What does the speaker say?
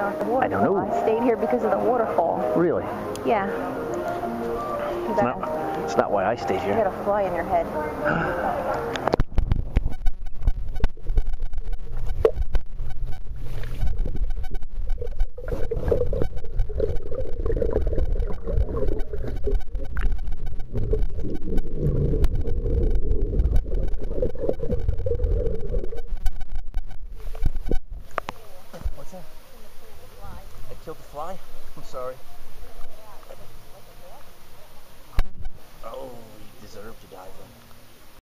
not the waterfall. I don't know. I stayed here because of the waterfall. Really? Yeah. You not, it's not why I stayed here. you had a fly in your head. killed the fly? I'm sorry. Oh, he deserved to die then.